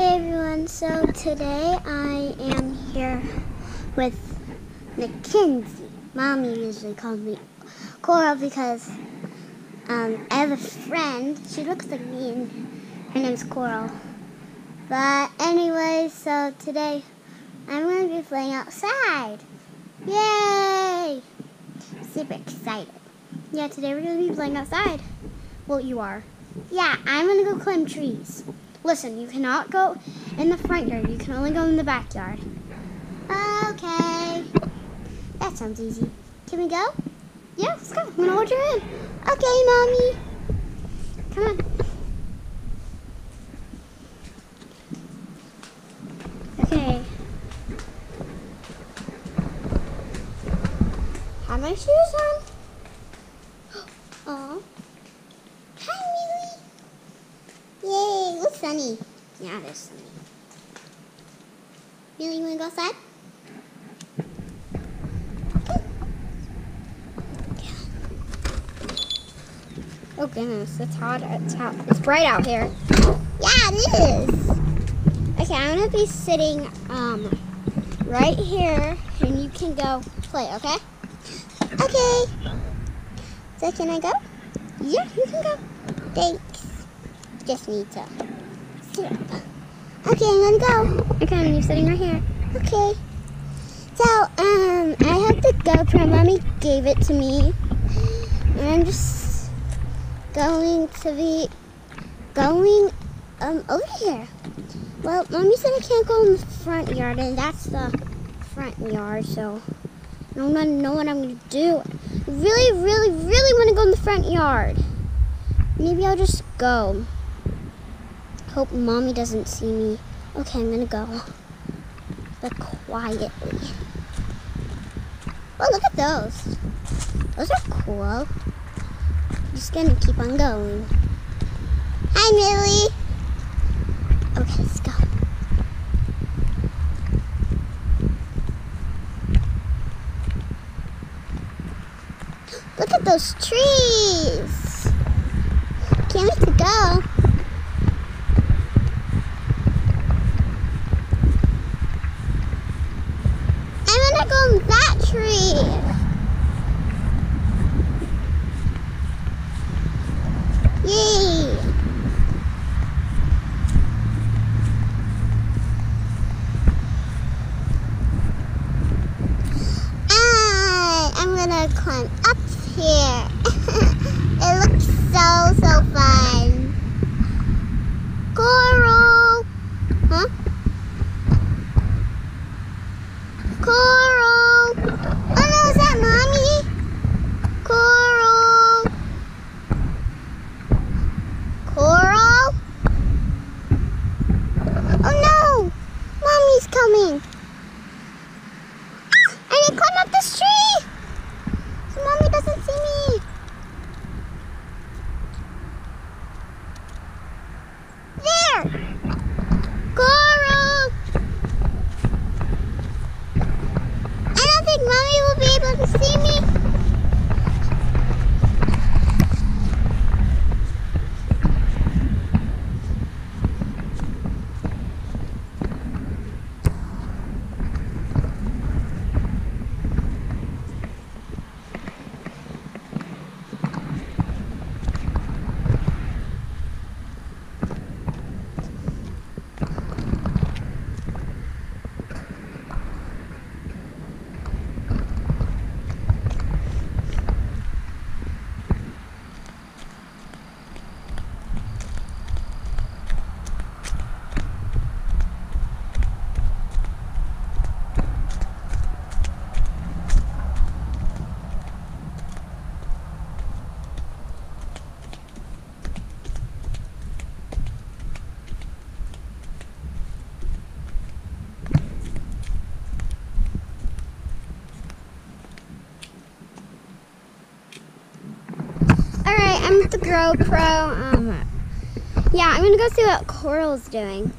Hey everyone, so today I am here with McKenzie. Mommy usually calls me Coral because um, I have a friend. She looks like me and her name's Coral. But anyway, so today I'm going to be playing outside. Yay! Super excited. Yeah, today we're going to be playing outside. Well, you are. Yeah, I'm going to go climb trees. Listen, you cannot go in the front yard. You can only go in the backyard. Okay. That sounds easy. Can we go? Yeah, let's go. I'm going to hold your hand. Okay, Mommy. Come on. Okay. Have my shoes on. Oh. Hi, Millie. Yay, looks sunny. Yeah, it is sunny. Millie, you want to go outside? Oh goodness, it's hot. It's hot. It's bright out here. Yeah, it is. Okay, I'm gonna be sitting um right here, and you can go play. Okay? Okay. So can I go? Yeah, you can go. Thanks. Just need to Okay, I'm gonna go. Okay, you're sitting right here. Okay. So, um, I have the GoPro. Mommy gave it to me. And I'm just going to be going um over here. Well, Mommy said I can't go in the front yard, and that's the front yard, so I don't know what I'm gonna do. I really, really, really want to go in the front yard. Maybe I'll just go. Hope Mommy doesn't see me. Okay, I'm gonna go. But quietly. Oh, look at those. Those are cool. I'm just gonna keep on going. Hi, Millie. Okay, let's go. Look at those trees. Can't wait to go. GoPro. Um, yeah, I'm gonna go see what Coral's doing.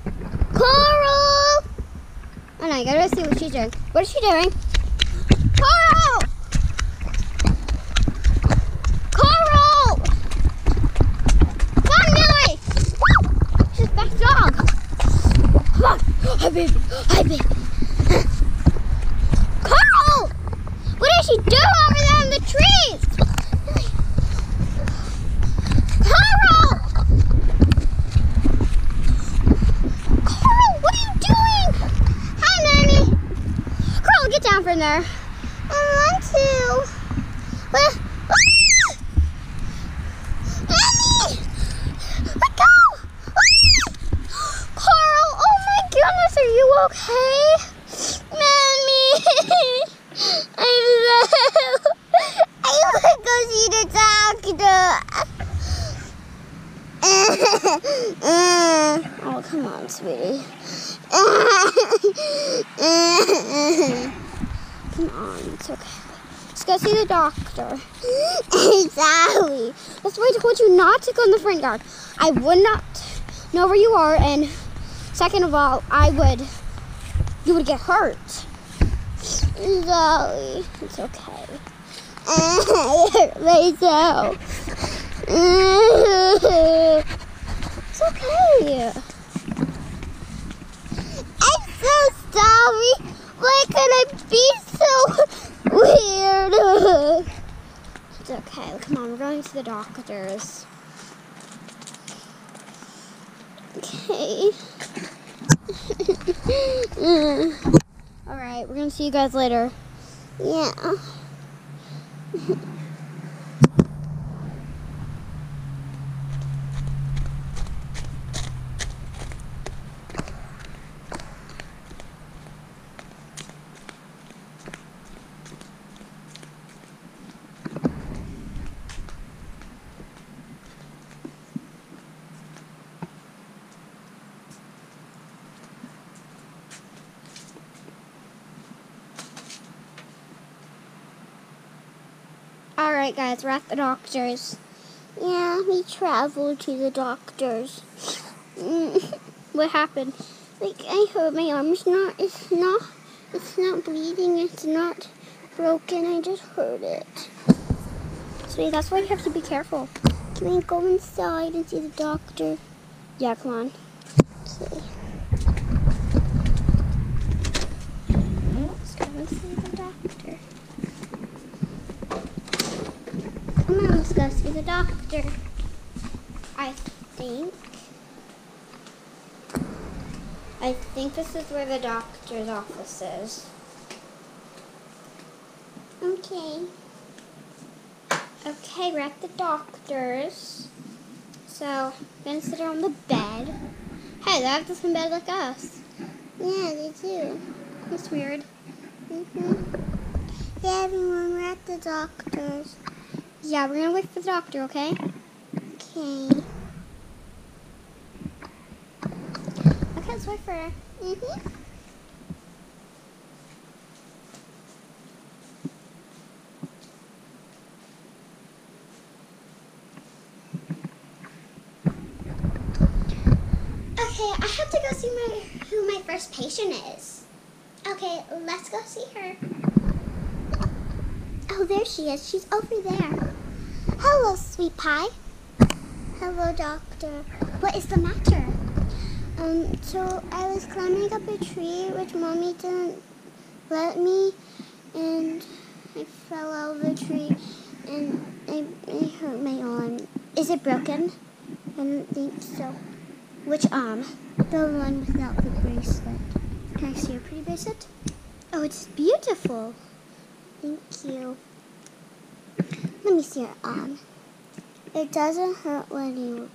Coral! Oh no, I gotta go see what she's doing. What is she doing? Coral! Coral! Come on, Millie! She's back dog. Come on. Hi, baby. Hi, baby. Carl! What is she doing over there in the trees? Carl! Carl, what are you doing? Hi, Nanny. Carl, get down from there. I want to. But, ah! Nanny! Let go! Ah! Carl, oh my goodness, are you okay? Mammy! I'm. I want to go see the doctor. oh, come on, sweetie. come on, it's okay. Let's go see the doctor. exactly. That's why I told you not to go in the front yard. I would not know where you are, and second of all, I would, you would get hurt. Zoe, it's okay. it hurt myself. it's okay. I'm so sorry. Why could I be so weird? it's okay. Come on, we're going to the doctors. Okay. All right, we're gonna see you guys later. Yeah. Right, guys, we're at the doctor's. Yeah, we traveled to the doctor's. Mm, what happened? Like I hurt my arm. It's not. It's not. It's not bleeding. It's not broken. I just hurt it. Sweetie, that's why you have to be careful. Can we go inside and see the doctor? Yeah, come on. Okay. Let's go and see the doctor. Come on, let's go see I think. I think this is where the doctor's office is. Okay. Okay, we're at the doctor's. So, I'm gonna sit on the bed. Hey, they have the same bed like us. Yeah, they do. That's weird. Mm-hmm. Yeah, everyone, we're at the doctor's. Yeah, we're gonna wait for the doctor, okay? Okay. Okay, let's wait for her. Mm-hmm. Okay, I have to go see my who my first patient is. Okay, let's go see her. Oh, there she is. She's over there. Hello, sweet pie. Hello, doctor. What is the matter? Um, so I was climbing up a tree, which mommy didn't let me, and I fell out of the tree, and I, I hurt my arm. Is it broken? I don't think so. Which arm? The one without the bracelet. Can I see your pretty bracelet? Oh, it's beautiful. Thank you. Let me see your arm. It doesn't hurt when you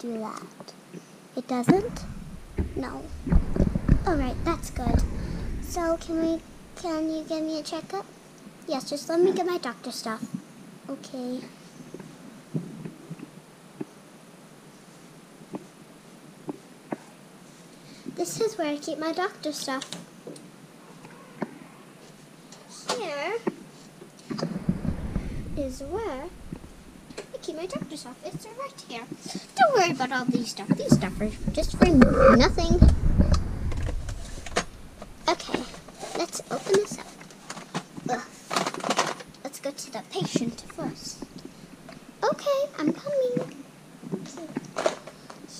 do that. It doesn't? No. Alright, that's good. So can we can you give me a checkup? Yes, just let me get my doctor stuff. Okay. This is where I keep my doctor stuff. Here is where I keep my doctor stuff. It's right here. Don't worry about all these stuff. These stuff are just for nothing. Okay, let's open this up. Ugh. Let's go to the patient first. Okay, I'm coming.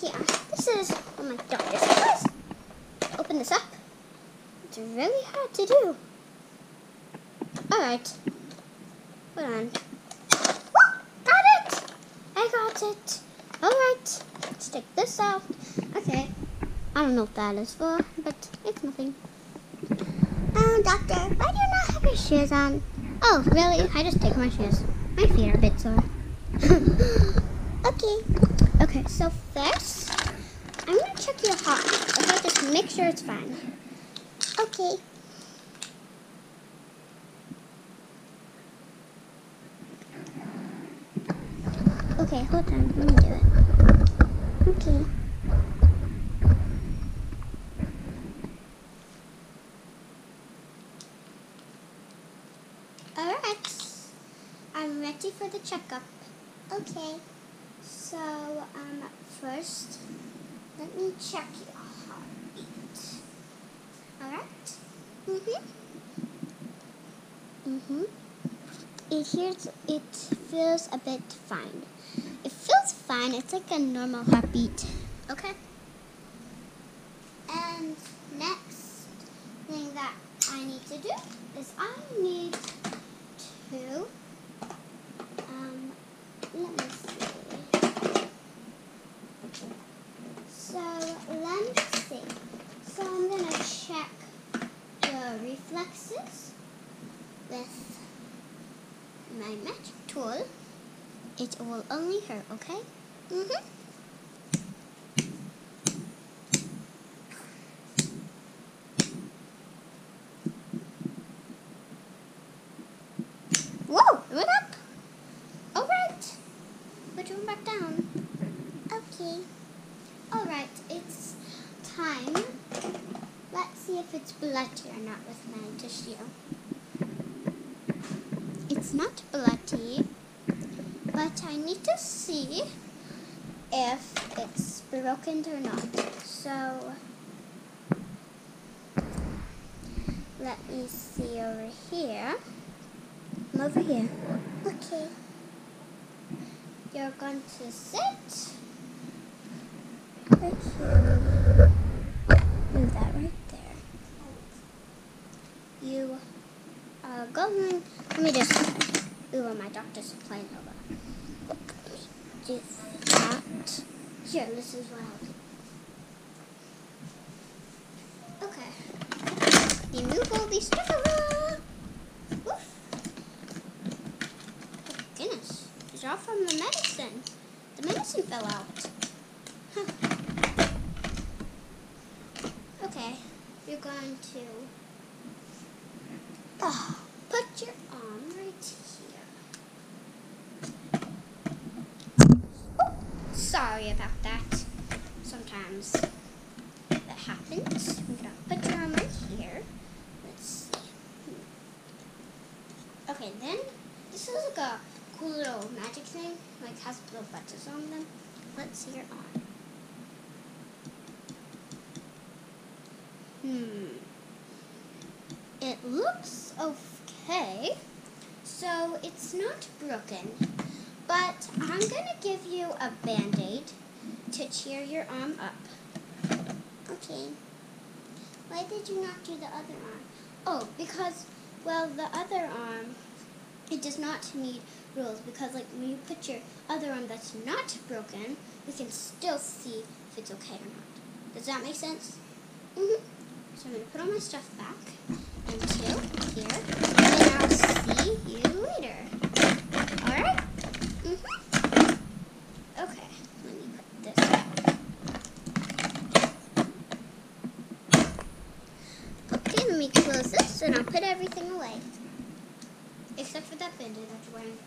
Here, this is what my doctor says. open this up. It's really hard to do. Alright. Got it! I got it. Alright. Let's take this out. Okay. I don't know what that is for, but it's nothing. Oh, doctor, why do you not have your shoes on? Oh, really? I just take my shoes. My feet are a bit sore. okay. Okay, so first, I'm gonna check your heart. Okay, just make sure it's fine. Okay. Okay, hold on. Let me do it. Okay. Alright. I'm ready for the checkup. Okay. So, um, first, let me check your heartbeat. Alright? Mm-hmm. Mm-hmm. It hears, it feels a bit fine. It feels fine. It's like a normal heartbeat. Okay? And next thing that I need to do is I need to um let me see. So let me see. So I'm gonna check your reflexes with my magic tool. It will only hurt, okay? Mm-hmm. Whoa, it went up. All right. Put you back down. Okay. All right, it's time. Let's see if it's bloody or not with my tissue. It's not bloody, to see if it's broken or not. So, let me see over here. I'm over here. Okay. You're going to sit right here. Move that right there. You are going. Let me just. Ooh, my doctor's playing over. Do that. Here, this is what I'll do. Okay. Remove all these stuff. Oof. Oh, goodness. These are all from the medicine. The medicine fell out. Huh. Okay. You're going to oh, put your arm right here. Oh, sorry about that. Sometimes that happens. I'm gonna put your arm right here. Let's see. Okay, then this is like a cool little magic thing, like has little buttons on them. Let's see your arm. Hmm. It looks okay. So it's not broken. But I'm going to give you a band-aid to cheer your arm up. Okay. Why did you not do the other arm? Oh, because, well, the other arm, it does not need rules because, like, when you put your other arm that's not broken, we can still see if it's okay or not. Does that make sense? Mm-hmm. So I'm going to put all my stuff back into here, and I'll see you later. Mm-hmm. Okay, let me put this. Okay, let me close this, and I'll put everything away. Except for that band-aid that you're wearing.